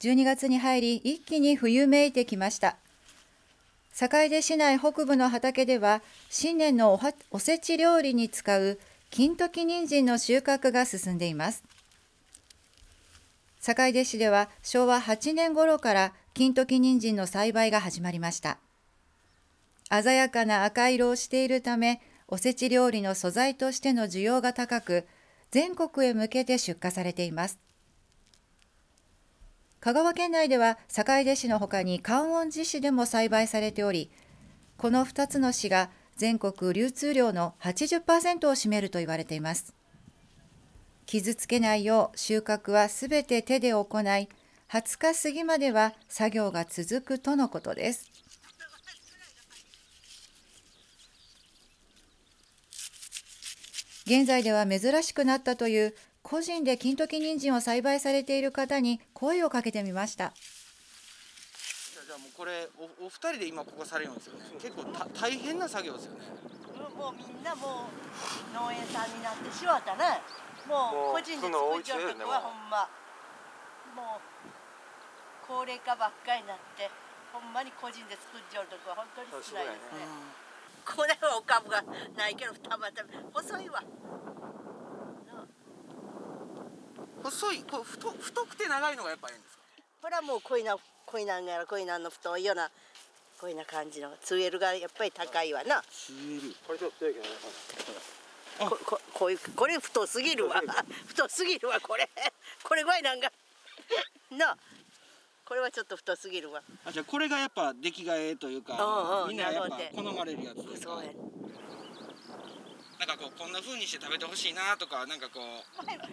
12月に入り一気に冬めいてきました。坂出市内北部の畑では新年のおはおせち料理に使う金時人参の収穫が進んでいます。坂出市では昭和8年頃から金時人参の栽培が始まりました。鮮やかな赤色をしているためおせち料理の素材としての需要が高く全国へ向けて出荷されています。香川県内では坂出市のほかに観音寺市でも栽培されておりこの2つの市が全国流通量の80%を占めると言われています。傷つけないよう収穫はすべて手で行い20日過ぎまでは作業が続くとのことです。現在では珍しくなったという個人で金時人参を栽培されている方に声をかけてみました。じゃあもうこれおお二人で今ここされるんですよね。結構た大変な作業ですよね。もうみんなもう農園さんになってしまったねもう個人で作っちゃうとこはほんまもう高齢化ばっかりになってほんまに個人で作っちゃうとこは本当に少ないですね、これはお株がないけどたまたま細いわ細いこう太太くて長いのがやっぱいいんですか？ほらもうこいなこいなんやらこいなんの太いようなこういうな感じのツエルがやっぱり高いわな。ツエル。これちょっとやけどねこここういうこれ太すぎるわ。太すぎるわこれ。これぐらいなんか。な。あこれはちょっと太すぎるわ。あじゃあこれがやっぱ出来がええというか、うんうんみんなやっぱ好まれるやつ。そうやかこうこんな風にして食べてほしいなとかなんかこう。前はい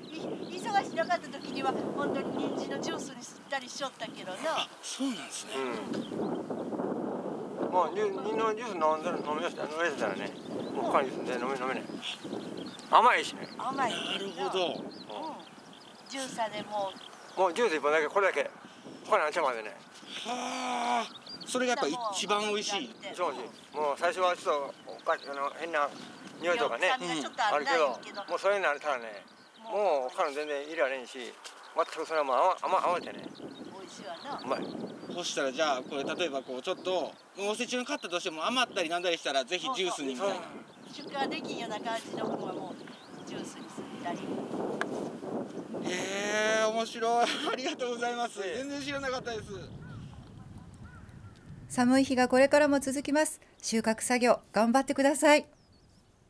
忙しなかった時には本当に人参のジュースにすったりしよったけどな。そうなんですね、もうニュニのジュース飲んだら飲みました。飲めてたらね。もう他にで飲め飲めない。甘いしね。甘いな。るほど。うん。ジューサーでもう。もうジュース一本だけこれだけ。他にあんちゃまでね。はあ。それがやっぱ一番美味しい。そうしもう最初はちょっとおかあの変な匂いとかね。酸味がちょっとあるけど。もうそれになれたらねもう。他の全然いられんし全くそれはもう甘甘甘いてね。美味しいわな。うまい。そしたらじゃあこれ例えばこうちょっとおせちに買ったとしても余ったりなんだりしたらぜひジュースに。みたいな出荷できんような感じの分はもうジュースにすったり。へえ面白い。ありがとうございます。ええ。全然知らなかったです。寒い日がこれからも続きます。収穫作業頑張ってください